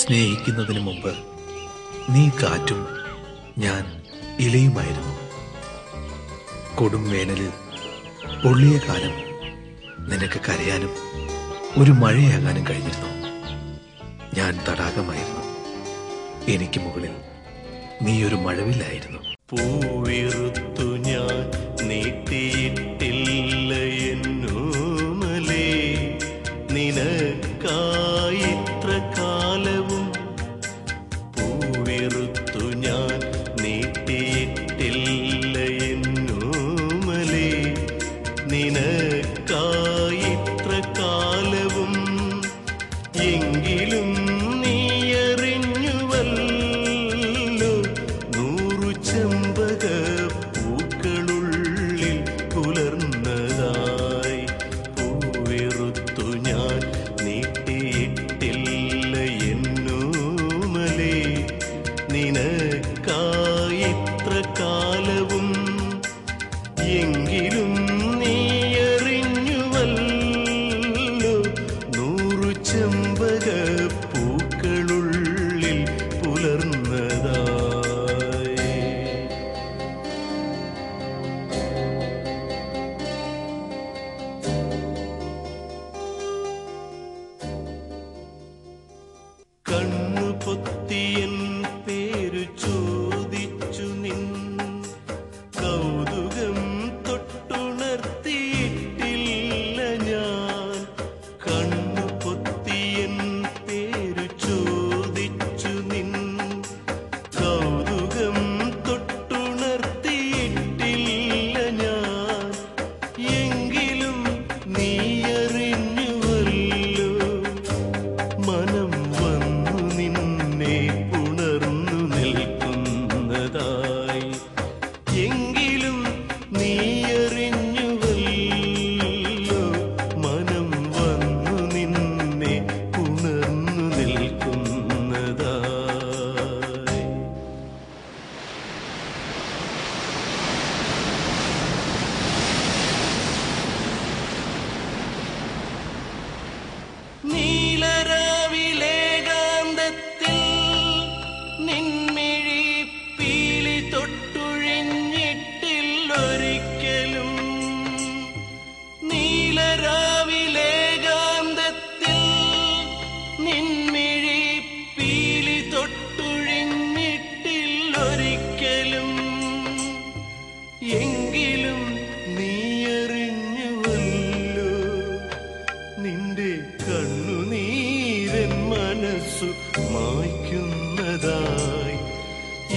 സ്നേഹിക്കുന്നതിന് മുമ്പ് നീ കാറ്റും ഞാൻ ഇലയുമായിരുന്നു കൊടും വേനലിൽ പൊള്ളിയ കാലം നിനക്ക് കരയാനും ഒരു മഴയാകാനും കഴിഞ്ഞിരുന്നു. ഞാൻ തടാകമായിരുന്നു. എനിക്ക് മുകളിൽ നീ ഒരു മഴവില്ലായിരുന്നു. പൂവിറുത്തു ഞാൻ നീട്ടിയിട്ടില്ല എങ്കിലും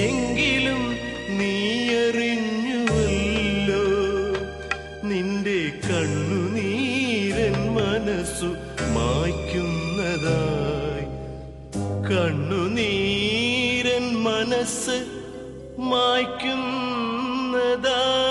എങ്കിലും നീ അറിഞ്ഞുവല്ലോ നിന്റെ കണ്ണുനീരൻ മനസ്സു മായ്ക്കുന്നതായി. കണ്ണുനീരൻ മനസ്സ് മായ്ക്കുന്നതായി.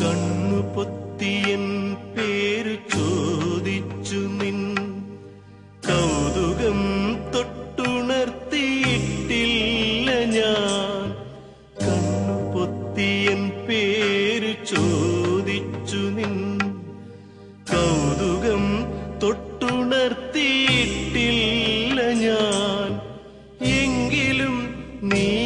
കണ്ണു പൊത്തിയൻ പേരു നിൻ. കൗതുകം തൊട്ടുണർത്തിയിട്ടില്ല ഞാൻ. കണ്ണു പൊത്തിയൻ പേരു നിൻ. കൗതുകം തൊട്ടുണർത്തിയിട്ടില്ല need.